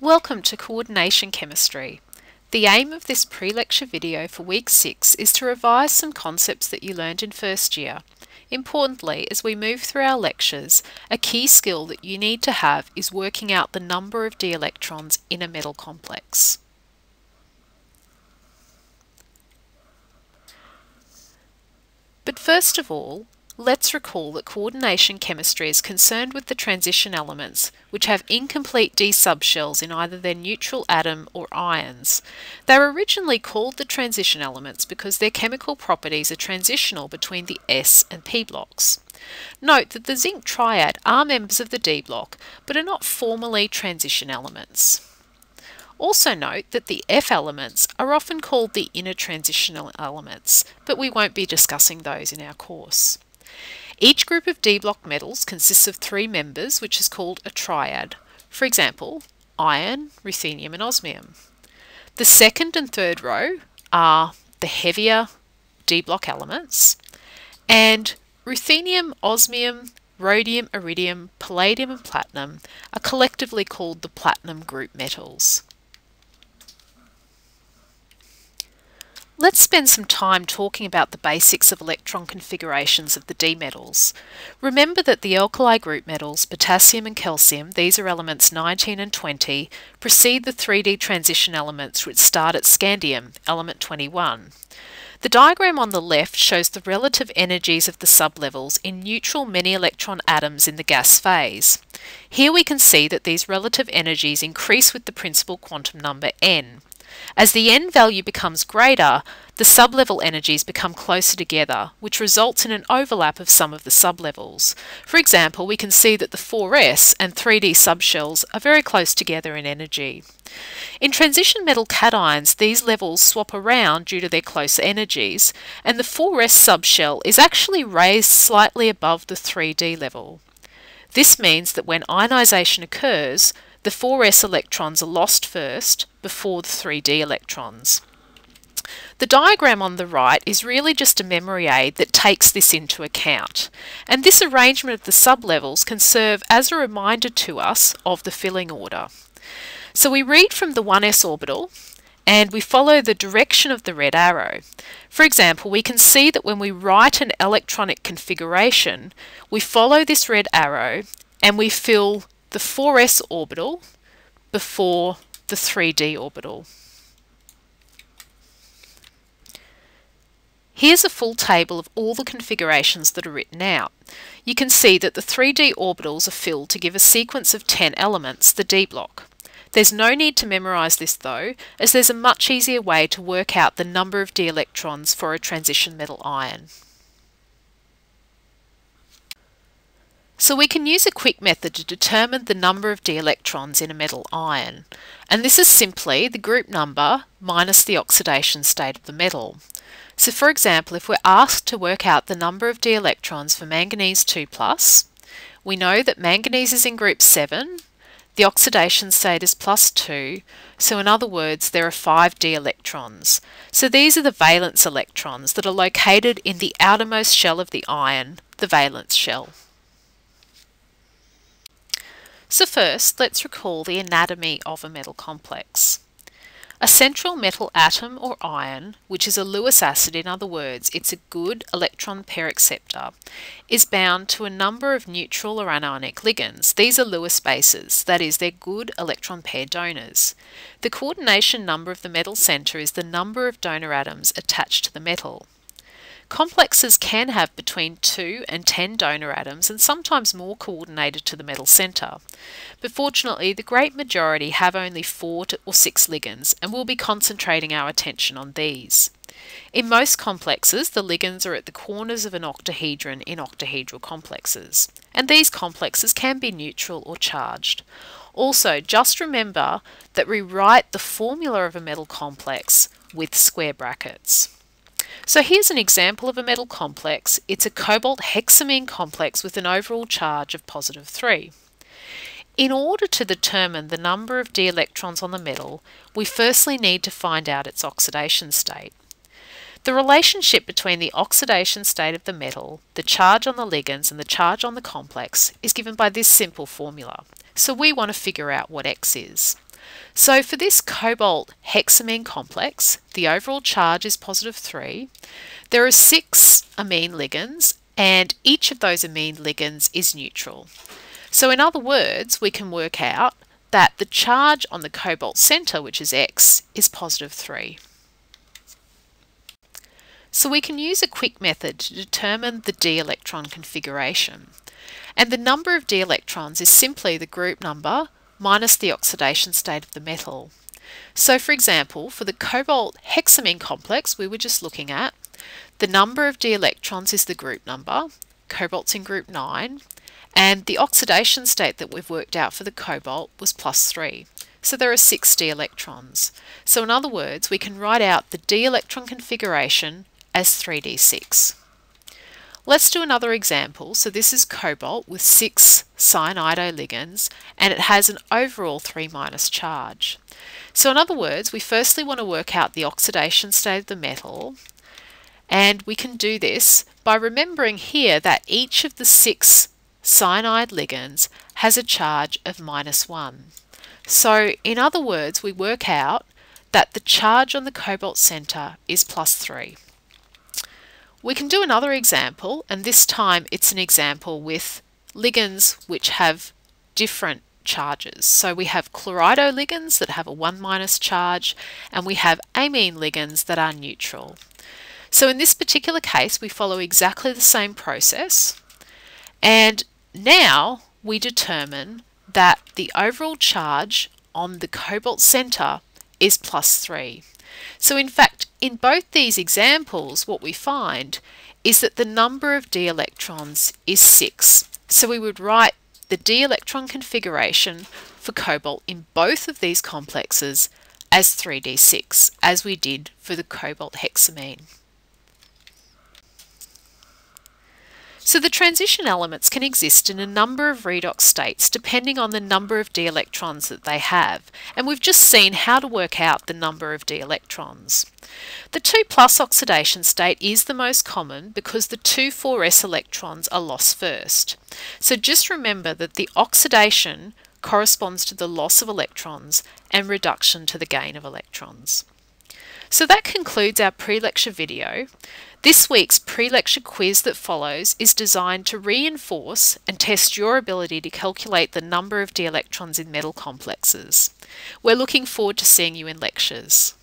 Welcome to Coordination Chemistry. The aim of this pre-lecture video for week 6 is to revise some concepts that you learned in first year. Importantly, as we move through our lectures, a key skill that you need to have is working out the number of d electrons in a metal complex. But first of all, Let's recall that coordination chemistry is concerned with the transition elements, which have incomplete d subshells in either their neutral atom or ions. They were originally called the transition elements because their chemical properties are transitional between the s and p blocks. Note that the zinc triad are members of the d block, but are not formally transition elements. Also note that the F elements are often called the inner transitional elements, but we won't be discussing those in our course. Each group of D-block metals consists of three members, which is called a triad. For example, iron, ruthenium and osmium. The second and third row are the heavier D-block elements, and ruthenium, osmium, rhodium, iridium, palladium and platinum are collectively called the platinum group metals. Let's spend some time talking about the basics of electron configurations of the D metals. Remember that the alkali group metals, potassium and calcium, these are elements 19 and 20, precede the 3D transition elements which start at scandium, element 21. The diagram on the left shows the relative energies of the sublevels in neutral many electron atoms in the gas phase. Here we can see that these relative energies increase with the principal quantum number n. As the n value becomes greater, the sublevel energies become closer together, which results in an overlap of some of the sublevels. For example, we can see that the 4s and 3d subshells are very close together in energy. In transition metal cations, these levels swap around due to their close energies, and the 4s subshell is actually raised slightly above the 3d level. This means that when ionization occurs, the 4s electrons are lost first before the 3d electrons. The diagram on the right is really just a memory aid that takes this into account. And this arrangement of the sublevels can serve as a reminder to us of the filling order. So we read from the 1s orbital and we follow the direction of the red arrow. For example, we can see that when we write an electronic configuration, we follow this red arrow and we fill the 4s orbital before the 3d orbital. Here's a full table of all the configurations that are written out. You can see that the 3d orbitals are filled to give a sequence of 10 elements, the d block. There's no need to memorise this though, as there's a much easier way to work out the number of d electrons for a transition metal ion. So we can use a quick method to determine the number of d electrons in a metal ion. And this is simply the group number minus the oxidation state of the metal. So for example, if we're asked to work out the number of d electrons for manganese 2+, plus, we know that manganese is in group 7, the oxidation state is plus 2, so in other words there are 5 d electrons. So these are the valence electrons that are located in the outermost shell of the ion, the valence shell. So first, let's recall the anatomy of a metal complex. A central metal atom or ion, which is a Lewis acid, in other words, it's a good electron pair acceptor, is bound to a number of neutral or anionic ligands. These are Lewis bases, that is, they're good electron pair donors. The coordination number of the metal centre is the number of donor atoms attached to the metal. Complexes can have between 2 and 10 donor atoms and sometimes more coordinated to the metal centre. But fortunately, the great majority have only 4 or 6 ligands and we'll be concentrating our attention on these. In most complexes, the ligands are at the corners of an octahedron in octahedral complexes, and these complexes can be neutral or charged. Also, just remember that we write the formula of a metal complex with square brackets. So here's an example of a metal complex. It's a cobalt hexamine complex with an overall charge of positive 3. In order to determine the number of d electrons on the metal, we firstly need to find out its oxidation state. The relationship between the oxidation state of the metal, the charge on the ligands and the charge on the complex is given by this simple formula. So we want to figure out what X is. So for this cobalt hexamine complex, the overall charge is positive 3. There are six amine ligands and each of those amine ligands is neutral. So in other words, we can work out that the charge on the cobalt centre, which is X, is positive 3. So we can use a quick method to determine the d electron configuration. And the number of d electrons is simply the group number minus the oxidation state of the metal. So for example, for the cobalt hexamine complex we were just looking at, the number of d electrons is the group number, cobalt's in group 9, and the oxidation state that we've worked out for the cobalt was plus 3. So there are 6 d electrons. So in other words, we can write out the d electron configuration as 3d6. Let's do another example. So this is cobalt with six cyanidoligands and it has an overall 3 minus charge. So in other words, we firstly want to work out the oxidation state of the metal and we can do this by remembering here that each of the six cyanide ligands has a charge of minus 1. So in other words, we work out that the charge on the cobalt centre is plus 3. We can do another example, and this time it's an example with ligands which have different charges. So we have chlorido ligands that have a 1 minus charge, and we have amine ligands that are neutral. So in this particular case, we follow exactly the same process, and now we determine that the overall charge on the cobalt centre is plus 3. So in fact, in both these examples, what we find is that the number of d electrons is 6. So we would write the d electron configuration for cobalt in both of these complexes as 3d6, as we did for the cobalt hexamine. So the transition elements can exist in a number of redox states depending on the number of d electrons that they have, and we've just seen how to work out the number of d electrons. The 2 plus oxidation state is the most common because the two 4s electrons are lost first. So just remember that the oxidation corresponds to the loss of electrons and reduction to the gain of electrons. So that concludes our pre-lecture video. This week's pre-lecture quiz that follows is designed to reinforce and test your ability to calculate the number of d electrons in metal complexes. We're looking forward to seeing you in lectures.